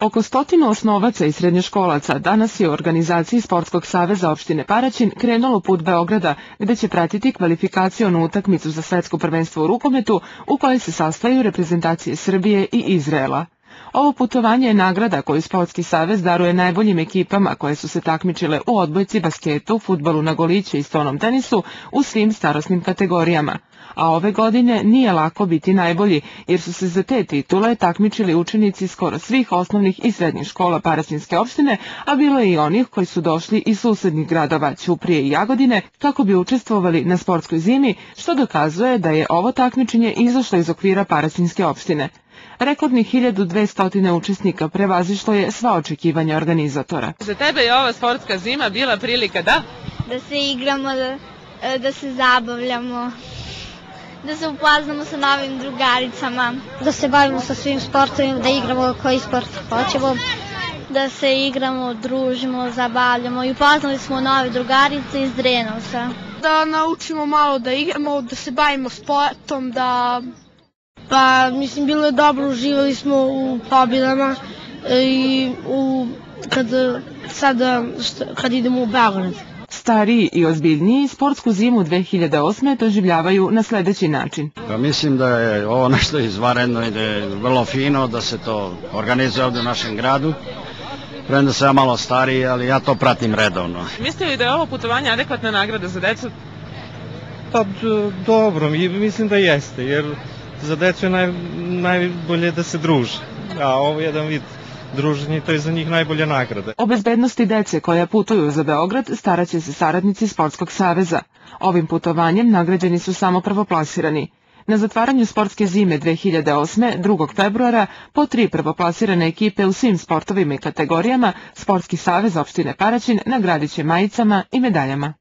Oko stotinu osnovaca i srednjoškolaca danas je u organizaciji Sportskog saveza opštine Paraćin krenulo put Beograda, gde će pratiti kvalifikacijonu utakmicu za svetsko prvenstvo u rukometu u kojoj se sastaju reprezentacije Srbije i Izraela. Ovo putovanje je nagrada koju Sportski savez daruje najboljim ekipama koje su se takmičile u odbojci, basketu, futbalu na goliće i stonom tenisu u svim starosnim kategorijama. A ove godine nije lako biti najbolji, jer su se za te titule takmičili učenici skoro svih osnovnih i srednjih škola Paraćinske opštine, a bilo je i onih koji su došli iz susednih gradova Ćuprije i Jagodine kako bi učestvovali na sportskoj zimi, što dokazuje da je ovo takmičenje izašlo iz okvira Paraćinske opštine. Rekordnih 1200 učesnika prevazišlo je sva očekivanja organizatora. Za tebe je ova sportska zima bila prilika da? Da se igramo, da, da se zabavljamo, da se upoznamo sa novim drugaricama. Da se bavimo sa svim sportovima, da igramo koji sport hoćemo. Da se igramo, družimo, zabavljamo i upoznali smo nove drugarice iz Drenovca. Da naučimo malo da igramo, da se bavimo sportom, da Pa, mislim, bilo je dobro, uživali smo u pobjedama i u, kad, sad, kad idemo u Beograd. Stariji i ozbiljniji sportsku zimu 2008. doživljavaju na sledeći način. Pa mislim da je ovo nešto izvaredno i da je vrlo fino da se to organizuje ovde u našem gradu. Premda sam ja malo stariji, ali ja to pratim redovno. Mislite li da je ovo putovanje adekvatna nagrada za decu? Pa dobro, mislim da jeste, jer za decu je naj, najbolje da se druže, a ovo je jedan vid druženja i to je za njih najbolja nagrada. O bezbednosti dece koja putuju za Beograd staraće se saradnici Sportskog saveza. Ovim putovanjem nagrađeni su samo prvoplasirani. Na zatvaranju sportske zime 2008. 2. februara po tri prvoplasirane ekipe u svim sportovima i kategorijama Sportski savez opštine Paraćin nagradit će majicama i medaljama.